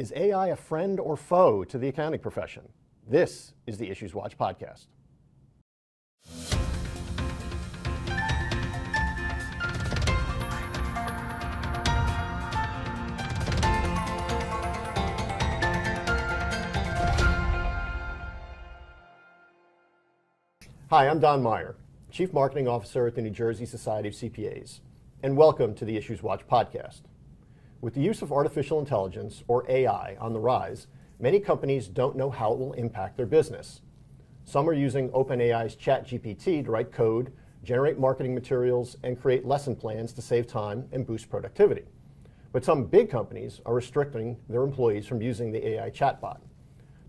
Is AI a friend or foe to the accounting profession? This is the Issues Watch podcast. Hi, I'm Don Meyer, Chief Marketing Officer at the New Jersey Society of CPAs, and welcome to the Issues Watch podcast. With the use of artificial intelligence, or AI, on the rise, many companies don't know how it will impact their business. Some are using OpenAI's ChatGPT to write code, generate marketing materials, and create lesson plans to save time and boost productivity. But some big companies are restricting their employees from using the AI chatbot.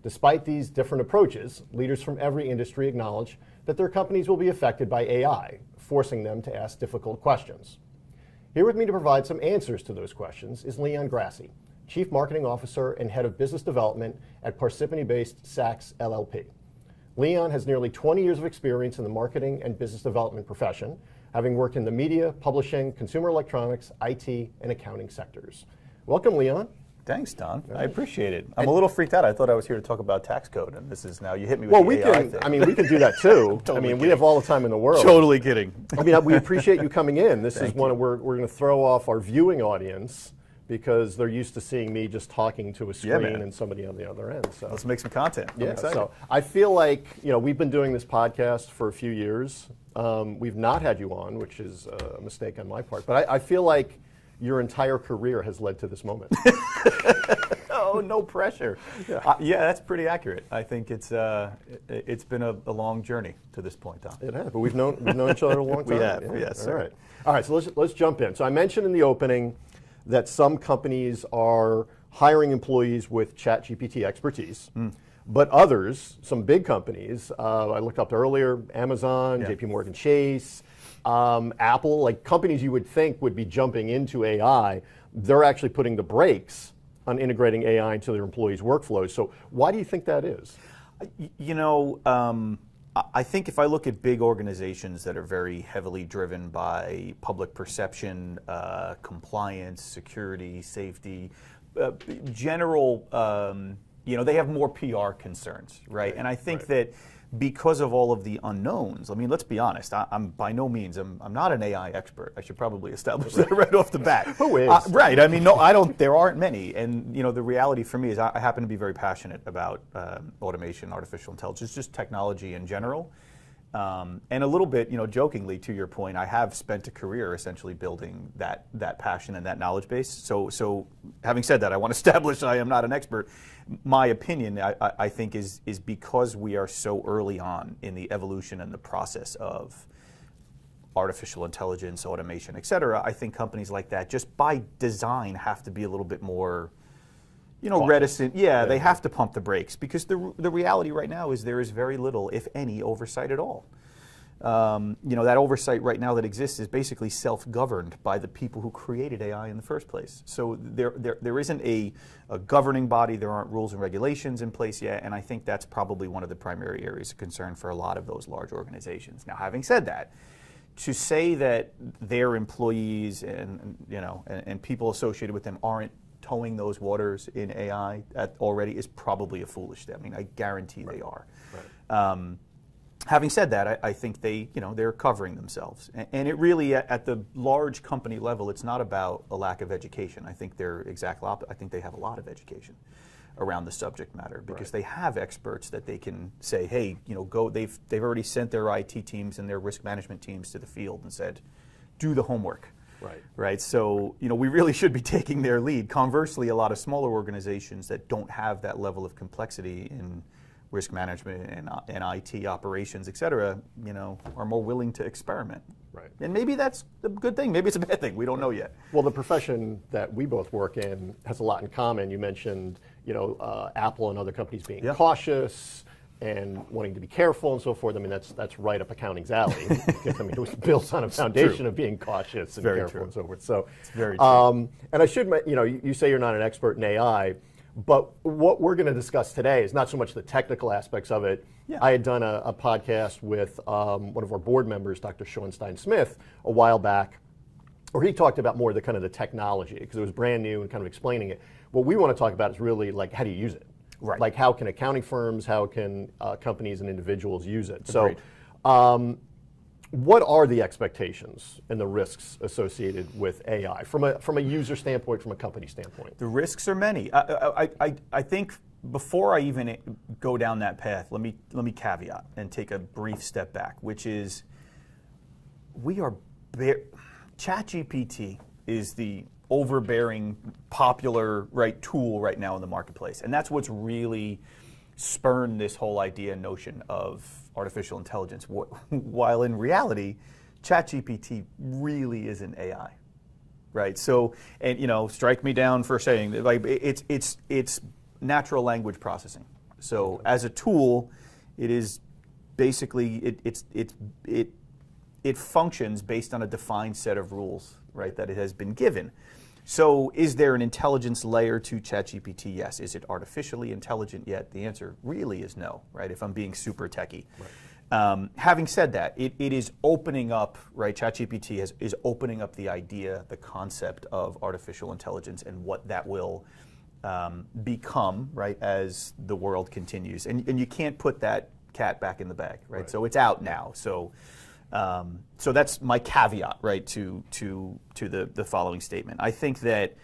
Despite these different approaches, leaders from every industry acknowledge that their companies will be affected by AI, forcing them to ask difficult questions. Here with me to provide some answers to those questions is Leon Grassi, Chief Marketing Officer and Head of Business Development at Parsippany based Sax LLP. Leon has nearly 20 years of experience in the marketing and business development profession, having worked in the media, publishing, consumer electronics, IT, and accounting sectors. Welcome, Leon. Thanks, Don. I appreciate it. I'm a little freaked out. I thought I was here to talk about tax code, and this is now you hit me with Well, we AI can. thing. I mean, we can do that too. I Totally mean, we have all the time in the world. totally kidding. I mean, we appreciate you coming in. This is one of, we're, we're going to throw off our viewing audience because they're used to seeing me just talking to a screen man. and somebody on the other end. So Let's make some content. I'm yeah, excited. so I feel like you know we've been doing this podcast for a few years. Um, we've not had you on, which is a mistake on my part. But I, I feel like your entire career has led to this moment. oh, no pressure. Yeah. Uh, yeah, that's pretty accurate. I think it's uh, it, it's been a, a long journey to this point, Don. It has, but we've known we've known each other a long time. We have, yes, All sir. right, all right. So let's let's jump in. So I mentioned in the opening that some companies are hiring employees with ChatGPT expertise, Hmm. but others, some big companies, uh, I looked up earlier, Amazon, Yeah. J.P. Morgan Chase, um, Apple, like companies you would think would be jumping into AI, they're actually putting the brakes on integrating AI into their employees' workflows. So why do you think that is? You know, um, I- think if I look at big organizations that are very heavily driven by public perception, uh, compliance, security, safety, uh, general, um, you know, they have more PR concerns, right? and I think that because of all of the unknowns, I mean, let's be honest, I, I'm by no means, I'm, I'm not an AI expert. I should probably establish that right off the bat. Who is? Uh, right. I mean, no, I don't. There aren't many, and you know, the reality for me is I, I happen to be very passionate about um, automation, artificial intelligence, just technology in general. Um, and a little bit, you know, jokingly to your point, I have spent a career essentially building that that passion and that knowledge base. So, so having said that, I want to establish I am not an expert. My opinion, I, I I think, is is because we are so early on in the evolution and the process of artificial intelligence, automation, et cetera, I think companies like that just by design have to be a little bit more, you know, reticent. Yeah, they have to pump the brakes because the, the reality right now is there is very little, if any, oversight at all. Um, you know, that oversight right now that exists is basically self-governed by the people who created AI in the first place. So there, there, there isn't a, a governing body, there aren't rules and regulations in place yet, and I think that's probably one of the primary areas of concern for a lot of those large organizations. Now, having said that, to say that their employees and and, you know and, and people associated with them aren't towing those waters in AI at, already is probably a foolish step. I mean, I guarantee they are. Um, having said that, I, I think they you know they're covering themselves, and, and it really at, at the large company level, it's not about a lack of education. I think they're exactly opposite. I think they have a lot of education around the subject matter because they have experts that they can say, hey, you know, go. They've they've already sent their IT teams and their risk management teams to the field and said, do the homework. Right. Right. So you know, we really should be taking their lead. Conversely, a lot of smaller organizations that don't have that level of complexity in risk management and, and IT operations, et cetera, you know, are more willing to experiment. Right. And maybe that's a good thing. Maybe it's a bad thing. We don't know yet. Well, the profession that we both work in has a lot in common. You mentioned, you know, uh, Apple and other companies being Yeah. cautious and wanting to be careful and so forth. I mean, that's that's right up accounting's alley. because, I mean, it was built on a foundation of being cautious and very careful true. and so forth. So, it's very true. Um, and I should, you know, you, you say you're not an expert in AI, but what we're going to discuss today is not so much the technical aspects of it. Yeah. I had done a, a podcast with um, one of our board members, Dr. Sean Stein Smith, a while back where he talked about more the kind of the technology because it was brand new and kind of explaining it. What we want to talk about is really like how do you use it? Right. Like how can accounting firms, how can uh, companies and individuals use it? Agreed. So, um, what are the expectations and the risks associated with AI from a from a user standpoint, from a company standpoint? The risks are many. I, I, I, I think before I even go down that path, let me let me caveat and take a brief step back, which is we are bare, ChatGPT is the overbearing, popular right tool right now in the marketplace, and that's what's really spurned this whole idea and notion of artificial intelligence. While in reality, ChatGPT really isn't AI, right? So, and you know, strike me down for saying that, like it's it's it's natural language processing. So, as a tool, it is basically it, it's it it functions based on a defined set of rules, right, that it has been given. So, is there an intelligence layer to ChatGPT? Yes. Is it artificially intelligent yet? The answer really is no, right? If I'm being super techie. Right. Um, having said that, it, it is opening up, right? ChatGPT is, is opening up the idea, the concept of artificial intelligence and what that will um, become, right, as the world continues. And, and you can't put that cat back in the bag, right? right. So it's out now. So um, so that's my caveat, right, to to to the the following statement. I think that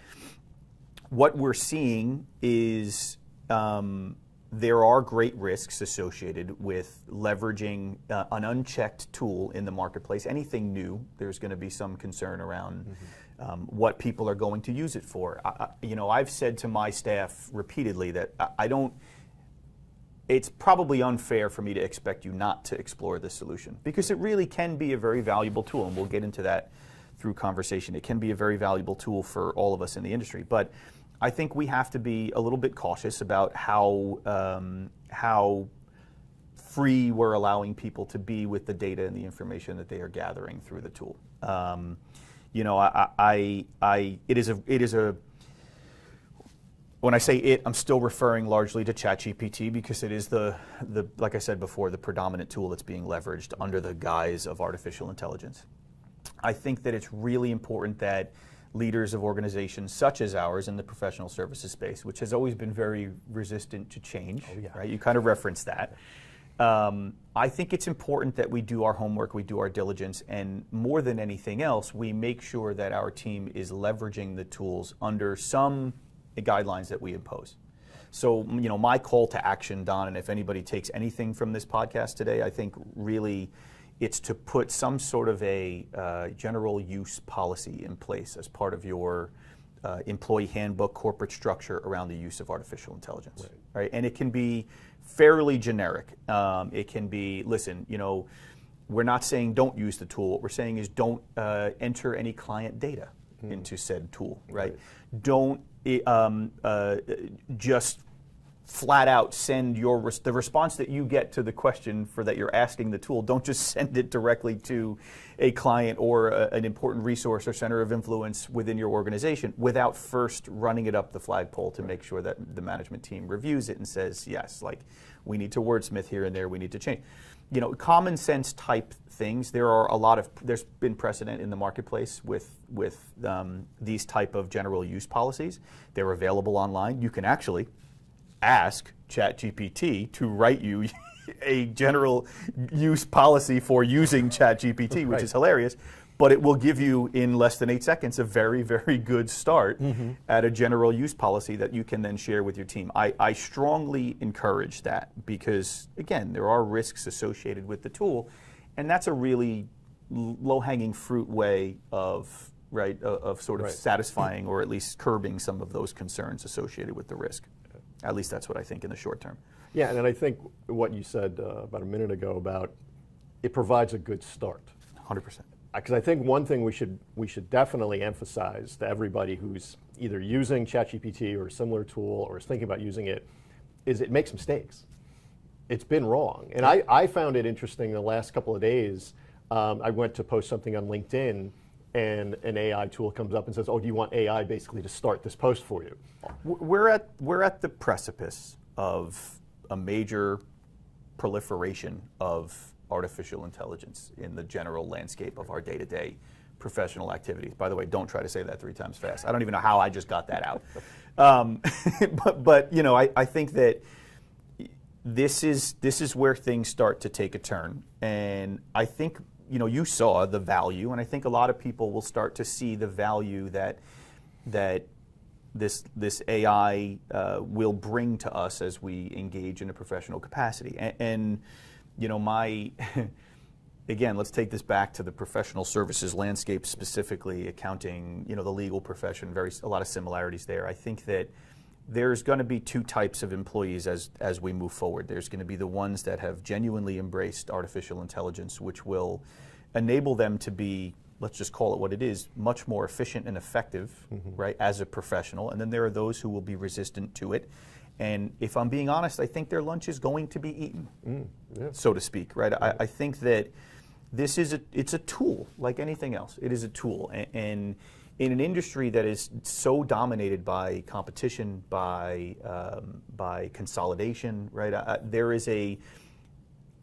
what we're seeing is um, there are great risks associated with leveraging uh, an unchecked tool in the marketplace. Anything new, there's going to be some concern around. Mm-hmm. Um, what people are going to use it for. I, I, you know, I've said to my staff repeatedly that I, I don't it's probably unfair for me to expect you not to explore this solution because it really can be a very valuable tool, and we'll get into that through conversation. It can be a very valuable tool for all of us in the industry, but I think we have to be a little bit cautious about how um, how free we're allowing people to be with the data and the information that they are gathering through the tool. Um, you know, I, I, I, it is a, it is a when I say it, I'm still referring largely to ChatGPT because it is the, the, like I said before, the predominant tool that's being leveraged under the guise of artificial intelligence. I think that it's really important that leaders of organizations such as ours in the professional services space, which has always been very resistant to change, oh, yeah. right? You kind of referenced that. Um, I think it's important that we do our homework, we do our diligence, and more than anything else, we make sure that our team is leveraging the tools under some guidelines that we impose. So, you know, my call to action, Don, and if anybody takes anything from this podcast today, I think really it's to put some sort of a uh, general use policy in place as part of your uh, employee handbook corporate structure around the use of artificial intelligence. Right. right? And it can be fairly generic. Um, it can be, listen, you know, we're not saying don't use the tool. What we're saying is don't uh, enter any client data mm. into said tool, right? right. Don't um, uh, just flat out send your res- the response that you get to the question for that you're asking the tool don't just send it directly to a client or a, an important resource or center of influence within your organization without first running it up the flagpole to make sure that the management team reviews it and says yes like we need to wordsmith here and there we need to change you know common sense type things there are a lot of there's been precedent in the marketplace with with um, these type of general use policies. They're available online. You can actually ask ChatGPT to write you a general use policy for using ChatGPT, which right. is hilarious. But it will give you in less than eight seconds a very, very good start mm-hmm. at a general use policy that you can then share with your team. I, I strongly encourage that because, again, there are risks associated with the tool, and that's a really low hanging fruit way of right, of, of sort of right. satisfying or at least curbing some of those concerns associated with the risk. At least that's what I think in the short term. Yeah, and I think what you said uh, about a minute ago about it provides a good start. 100%. Because I think one thing we should we should definitely emphasize to everybody who's either using ChatGPT or a similar tool or is thinking about using it is it makes mistakes. It's been wrong, and I, I found it interesting the last couple of days. Um, I went to post something on LinkedIn and an AI tool comes up and says, "Oh, do you want AI basically to start this post for you?" We're at we're at the precipice of a major proliferation of artificial intelligence in the general landscape of our day-to-day professional activities. By the way, don't try to say that three times fast. I don't even know how I just got that out. Um, but, but, you know, I, I think that this is this is where things start to take a turn, and I think you know you saw the value, and I think a lot of people will start to see the value that that this this AI uh, will bring to us as we engage in a professional capacity. And, and you know, my again, let's take this back to the professional services landscape, specifically accounting. You know, the legal profession, very a lot of similarities there. I think that there's going to be two types of employees as as we move forward. There's going to be the ones that have genuinely embraced artificial intelligence, which will enable them to be let's just call it what it is, much more efficient and effective, mm-hmm. right, as a professional. And then there are those who will be resistant to it. And if I'm being honest, I think their lunch is going to be eaten, mm, yeah. so to speak, right? I, I, think that this is a, it's a tool like anything else. It is a tool. And, and in an industry that is so dominated by competition, by, um, by consolidation, right? There is a,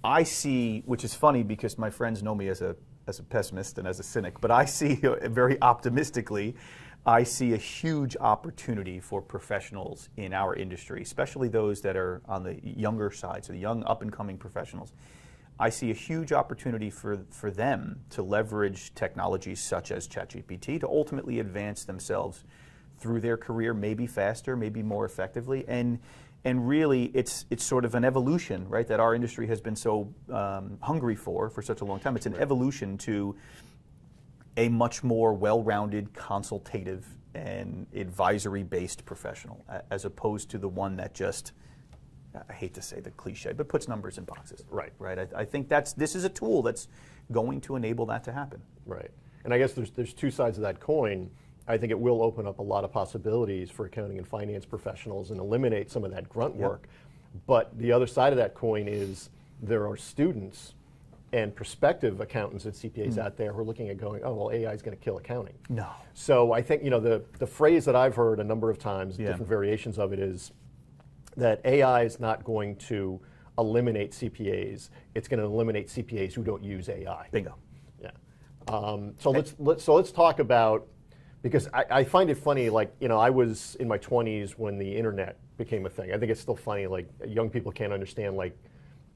I see, which is funny because my friends know me as a as a pessimist and as a cynic, but I see very optimistically, I see a huge opportunity for professionals in our industry, especially those that are on the younger side, so the young up and coming professionals. I see a huge opportunity for, for them to leverage technologies such as ChatGPT to ultimately advance themselves through their career, maybe faster, maybe more effectively. And and really it's it's sort of an evolution, right? That our industry has been so um, hungry for for such a long time. It's an right. evolution to a much more well-rounded, consultative, and advisory-based professional, as opposed to the one that just I hate to say the cliche, but puts numbers in boxes. Right. Right. I, I think that's this is a tool that's going to enable that to happen. Right. And I guess there's there's two sides of that coin I think it will open up a lot of possibilities for accounting and finance professionals and eliminate some of that grunt yep. work. But the other side of that coin is there are students and prospective accountants and CPAs mm. out there who are looking at going, oh, well, AI is going to kill accounting. No. So I think, you know, the, the phrase that I've heard a number of times, yeah. different variations of it is that AI is not going to eliminate CPAs. It's going to eliminate CPAs who don't use AI. Bingo. Yeah. Um, so let's, let's, so let's talk about because I, I, find it funny, like, you know, I was in my 20s when the internet became a thing. I think it's still funny, like, young people can't understand, like,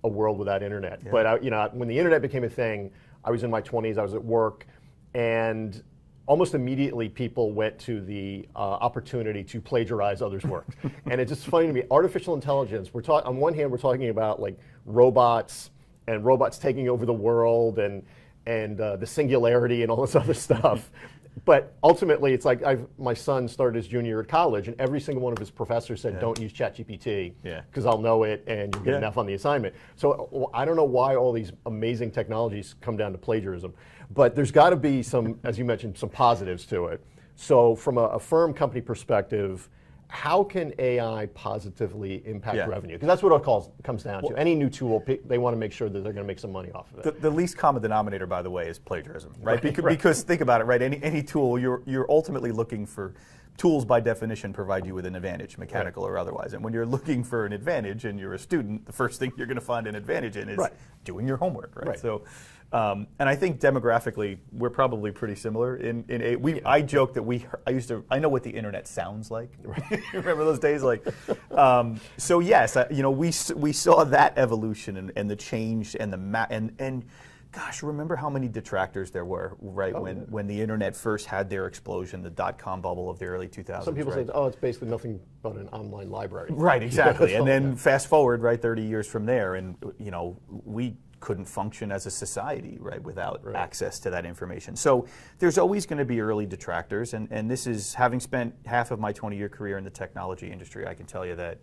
a world without internet. Yeah. But, I, you know, when the internet became a thing, I was in my 20s, I was at work, and almost immediately people went to the uh, opportunity to plagiarize others' work. and it's just funny to me, artificial intelligence, we're talking, on one hand, we're talking about, like, robots and robots taking over the world and, and uh, the singularity and all this other stuff but ultimately, it's like I've, my son started his junior year at college, and every single one of his professors said, yeah. "Don't use ChatGPT because yeah. I'll know it, and you'll get yeah. enough on the assignment." So I don't know why all these amazing technologies come down to plagiarism, but there's got to be some, as you mentioned, some positives to it. So from a, a firm company perspective, how can AI positively impact yeah. revenue? Because that's what it calls, comes down well, to. Any new tool, they want to make sure that they're going to make some money off of it. The, the least common denominator, by the way, is plagiarism, right? right, because, right. because, think about it, right? Any, any tool, you're, you're ultimately looking for tools by definition provide you with an advantage, mechanical right. or otherwise. And when you're looking for an advantage and you're a student, the first thing you're going to find an advantage in is doing your homework, right? So um, and I think demographically, we're probably pretty similar. In in a, we, I joke that we, I used to, I know what the internet sounds like. Remember those days? Like, um, so yes, I, you know, we we saw that evolution and, and the change and the ma- and and gosh, remember how many detractors there were, right, oh, when, yeah. when the internet first had their explosion, the dot com bubble of the early 2000s. Some people right? say, oh, it's basically nothing but an online library. Right, exactly. and then fast forward, right, 30 years from there, and, you know, we couldn't function as a society, right, without right. access to that information. So there's always going to be early detractors, and, and this is, having spent half of my 20-year career in the technology industry, I can tell you that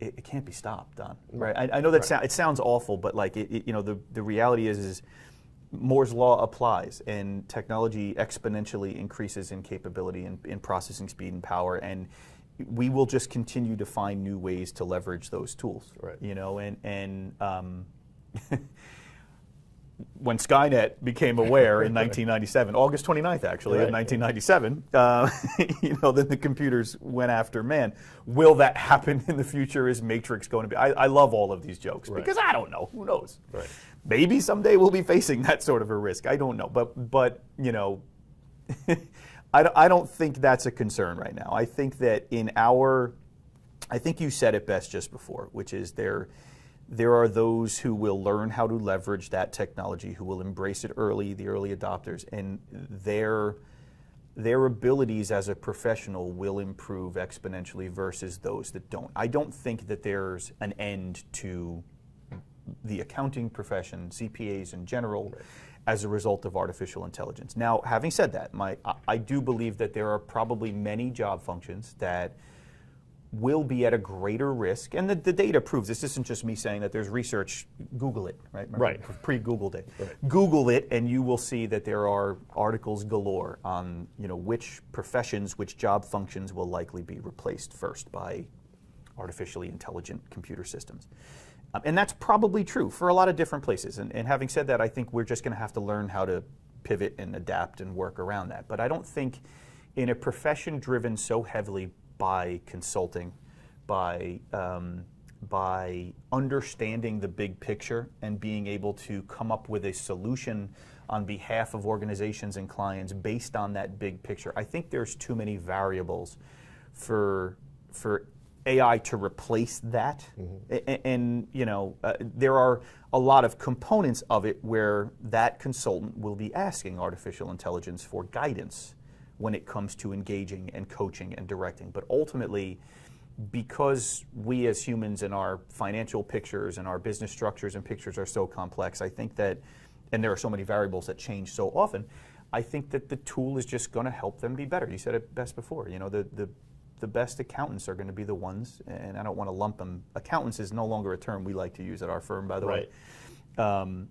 it, it can't be stopped, Don. Right? I, I know that right. so, it sounds awful, but like, it, it, you know, the, the reality is, is Moore's law applies, and technology exponentially increases in capability and in processing speed and power, and we will just continue to find new ways to leverage those tools. Right. You know, and and um, when Skynet became aware in 1997, August 29th actually, right. of 1997, uh, you know, then the computers went after man. Will that happen in the future? Is Matrix going to be? I, I love all of these jokes right. because I don't know. Who knows? Right. Maybe someday we'll be facing that sort of a risk. I don't know. But, but you know, I, I don't think that's a concern right now. I think that in our, I think you said it best just before, which is there, there are those who will learn how to leverage that technology, who will embrace it early, the early adopters, and their their abilities as a professional will improve exponentially versus those that don't. I don't think that there's an end to the accounting profession, CPAs in general, as a result of artificial intelligence. Now, having said that, my, I, I do believe that there are probably many job functions that will be at a greater risk, and the, the data proves this isn't just me saying that there's research. Google it, right? Remember, Right. Pre-Google day. Google it, and you will see that there are articles galore on you know which professions, which job functions will likely be replaced first by artificially intelligent computer systems. Um, and that's probably true for a lot of different places. And, and having said that, I think we're just going to have to learn how to pivot and adapt and work around that. But I don't think in a profession driven so heavily by consulting, by um, by understanding the big picture and being able to come up with a solution on behalf of organizations and clients based on that big picture. I think there's too many variables for for AI to replace that. A- a- And, you know, uh, there are a lot of components of it where that consultant will be asking artificial intelligence for guidance when it comes to engaging and coaching and directing. But ultimately, because we as humans and our financial pictures and our business structures and pictures are so complex, I think that, and there are so many variables that change so often, I think that the tool is just going to help them be better. You said it best before. You know, the, the, the best accountants are going to be the ones, and I don't want to lump them. Accountants is no longer a term we like to use at our firm, by the way. Um,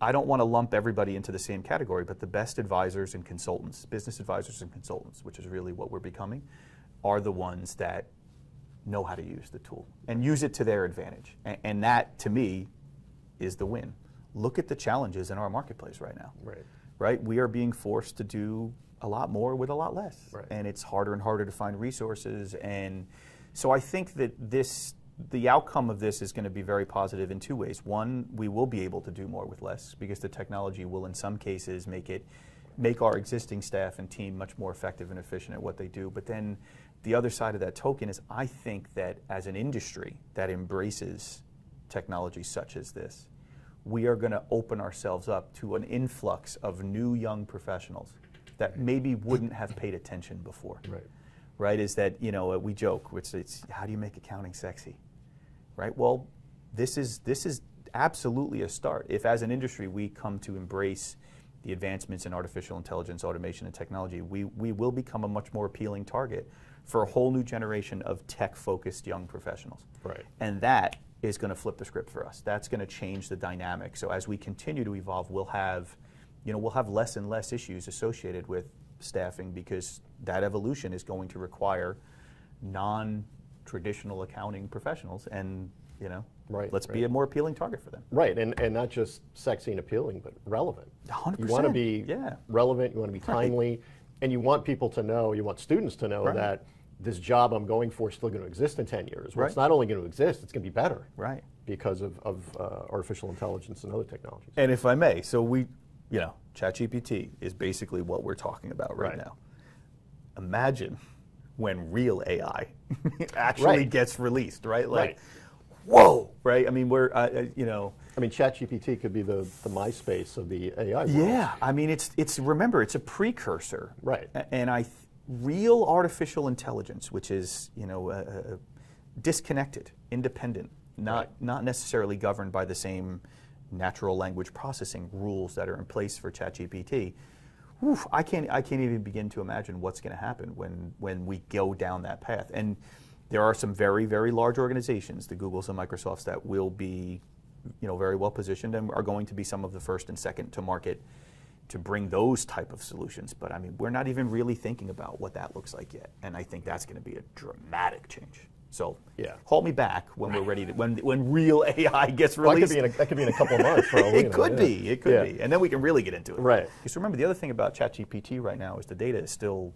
I don't want to lump everybody into the same category, but the best advisors and consultants, business advisors and consultants, which is really what we're becoming, are the ones that know how to use the tool and use it to their advantage. And, and that, to me, is the win. Look at the challenges in our marketplace right now. Right. Right? We are being forced to do a lot more with a lot less. Right. And it's harder and harder to find resources. And so I think that this, the outcome of this is going to be very positive in two ways. One, we will be able to do more with less because the technology will, in some cases, make it make our existing staff and team much more effective and efficient at what they do. But then the other side of that token is I think that as an industry that embraces technology such as this, we are going to open ourselves up to an influx of new young professionals that maybe wouldn't have paid attention before. Right. Right? Is that, you know, we joke, which it's how do you make accounting sexy? Right? Well, this is this is absolutely a start. If as an industry we come to embrace the advancements in artificial intelligence, automation, and technology, we, we will become a much more appealing target for a whole new generation of tech-focused young professionals. Right. And that is going to flip the script for us. That's going to change the dynamic. So as we continue to evolve, we'll have, you know, we'll have less and less issues associated with staffing because that evolution is going to require non-traditional accounting professionals, and you know, Right, let's be a more appealing target for them. Right, and, and not just sexy and appealing, but relevant. A hundred You want to be yeah. relevant, you want to be timely, and you want people to know, you want students to know Right. that this job I'm going for is still going to exist in 10 years. Well, it's not only going to exist, it's going to be better Right. because of, of uh, artificial intelligence and other technologies. And if I may, so we, you know, ChatGPT is basically what we're talking about right, Right. now. Imagine when real AI actually Right. gets released, right? Like, Right. whoa, right? I mean, we're, uh, you know, I mean, ChatGPT could be the, the MySpace of the AI world. yeah. I mean, it's it's remember, it's a precursor, Right. And I, real artificial intelligence, which is you know, uh, disconnected, independent, not Right. not necessarily governed by the same natural language processing rules that are in place for ChatGPT. Whew, I can't I can't even begin to imagine what's going to happen when when we go down that path. And there are some very very large organizations, the Googles and Microsofts, that will be you know very well positioned and are going to be some of the first and second to market to bring those type of solutions. But I mean, we're not even really thinking about what that looks like yet, and I think that's going to be a dramatic change. So Yeah. hold me back when we're ready to when when real AI gets Well, that, released. could a, that could be in a couple of months. For all we it know, could yeah. be. It could Yeah. be. And then we can really get into it. Right. Because remember, the other thing about ChatGPT right now is the data is still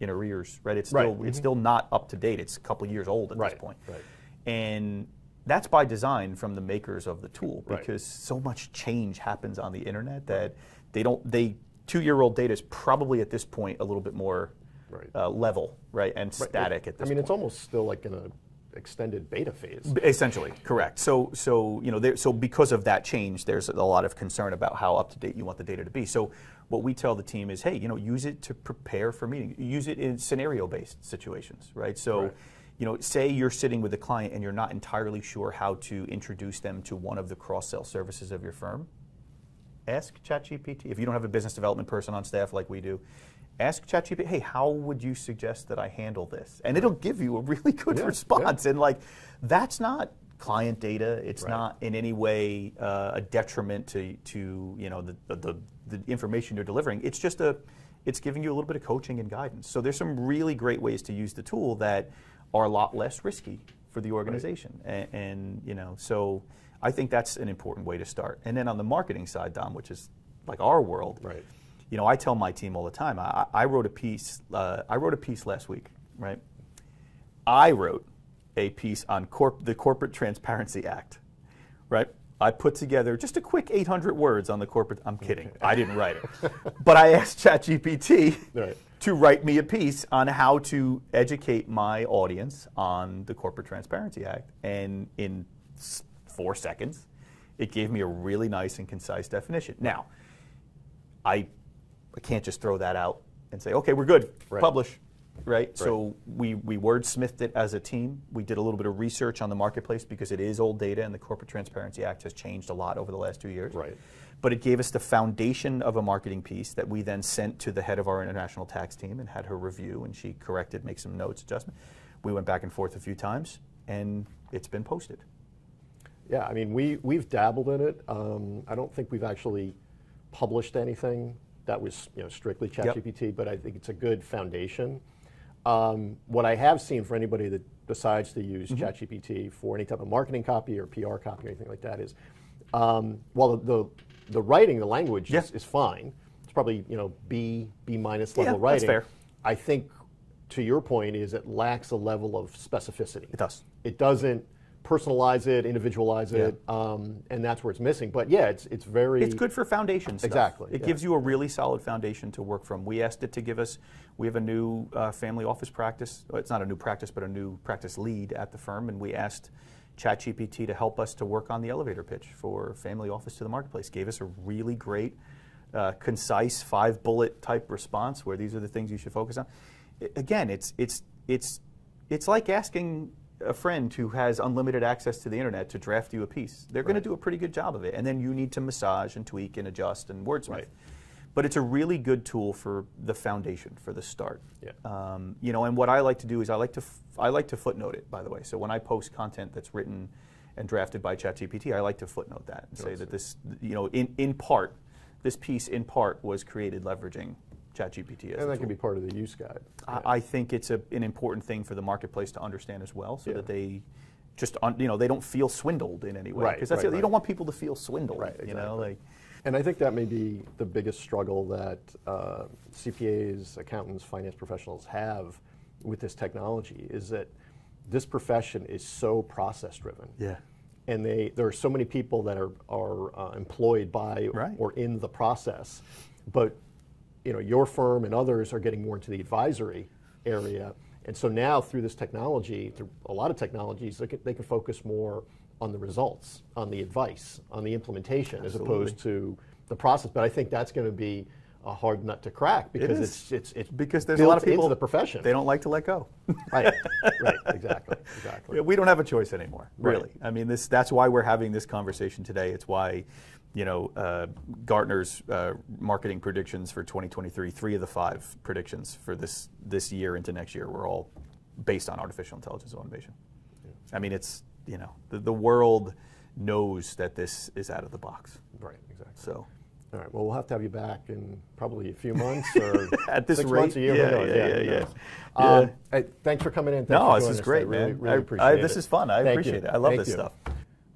in arrears, right? It's Right. still it's mm-hmm. still not up to date. It's a couple years old at Right, this point. right. And that's by design from the makers of the tool Right. because so much change happens on the internet that they don't they two-year-old data is probably at this point a little bit more Right. uh, level, right, and Right. static at this I mean, point. it's almost still like in a extended beta phase. Essentially, correct. So, so you know, there, so because of that change, there's a lot of concern about how up to date you want the data to be. So, what we tell the team is, hey, you know, use it to prepare for meetings. Use it in scenario-based situations, right? So, Right. you know, say you're sitting with a client and you're not entirely sure how to introduce them to one of the cross-sell services of your firm. Ask ChatGPT if you don't have a business development person on staff like we do. Ask ChatGPT, hey, how would you suggest that I handle this? And it'll give you a really good Yeah, yeah. response. And like, that's not client data. It's Right. not in any way uh, a detriment to, to you know the, the, the information you're delivering. It's just a it's giving you a little bit of coaching and guidance. So there's some really great ways to use the tool that are a lot less risky for the organization. And, and you know, so I think that's an important way to start. And then on the marketing side, Don, which is like our world, Right. You know, I tell my team all the time. I, I wrote a piece. Uh, I wrote a piece last week, right? I wrote a piece on corp- the Corporate Transparency Act, right? I put together just a quick 800 words on the corporate. I'm kidding. I didn't write it, but I asked ChatGPT Right. to write me a piece on how to educate my audience on the Corporate Transparency Act, and in four seconds, it gave me a really nice and concise definition. Now, I, I can't just throw that out and say, okay, we're good, Right. publish, right? So we, we wordsmithed it as a team. We did a little bit of research on the marketplace because it is old data and the Corporate Transparency Act has changed a lot over the last two years. Right. But it gave us the foundation of a marketing piece that we then sent to the head of our international tax team and had her review and she corrected, make some notes, adjustment. We went back and forth a few times and it's been posted. Yeah, I mean, we, we've dabbled in it. Um, I don't think we've actually published anything that was you know, strictly Yep. ChatGPT, but I think it's a good foundation. Um, what I have seen for anybody that decides to use Mm-hmm. ChatGPT for any type of marketing copy or PR copy or anything like that is, um, while the, the, the writing, the language is, Yeah. is fine, it's probably you know B, B minus level Yeah, level that's writing. fair. I think, to your point, is it lacks a level of specificity. It does. It doesn't personalize it, individualize it, um, and that's where it's missing. But yeah, it's it's very It's good for foundation stuff. Exactly, It yeah. gives you a really solid foundation to work from. We asked it to give us, we have a new uh, family office practice. Well, It's not a new practice, but a new practice lead at the firm. And we asked ChatGPT to help us to work on the elevator pitch for family office to the marketplace. Gave us a really great, uh, concise five bullet type response where these are the things you should focus on. I- again, it's, it's, it's, it's like asking a friend who has unlimited access to the internet to draft you a piece. They're going to do a pretty good job of it, and then you need to massage and tweak and adjust and wordsmith. Right. But it's a really good tool for the foundation, for the start. Yeah. Um, you know, and what I like to do is I like to f- I like to footnote it. By the way, so when I post content that's written and drafted by ChatGPT, I like to footnote that and say that this, you know, in in part, this piece in part was created leveraging ChatGPT as and that can be part of the use guide. I, I think it's a, an important thing for the marketplace to understand as well, so Yeah. that they just un, you know they don't feel swindled in any way. Right, Because that's right, you don't want people to feel swindled. Right, You know, like And I think that may be the biggest struggle that uh, CPAs, accountants, finance professionals have with this technology is that this profession is so process driven. yeah, and they there are so many people that are are uh, employed by Right. or in the process, but you know your firm and others are getting more into the advisory area, and so now through this technology, through a lot of technologies, they can, they can focus more on the results, on the advice, on the implementation, as opposed to the process. But I think that's going to be a hard nut to crack because is. it's it's it's because there's a lot of people into the profession. They don't like to let go. right, right, exactly, exactly. We don't have a choice anymore, Right. really. I mean, this that's why we're having this conversation today. It's why, you know, uh, Gartner's uh, marketing predictions for 2023, three of the five predictions for this this year into next year were all based on artificial intelligence automation. I mean, it's you know, the, the world knows that this is out of the box. Right, exactly. So All right. Well, we'll have to have you back in probably a few months or At this six rate, months, a year. yeah, yeah, yeah, yeah. Yeah. Um, hey, thanks for coming in. Thanks no, this is great, man. Really, really I- appreciate I- it. this is fun. I Thank appreciate you. it. I love Thank this you. stuff.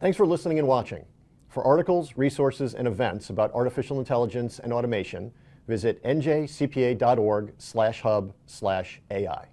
Thanks for listening and watching. For articles, resources, and events about artificial intelligence and automation, visit njcpa.org/hub/ai.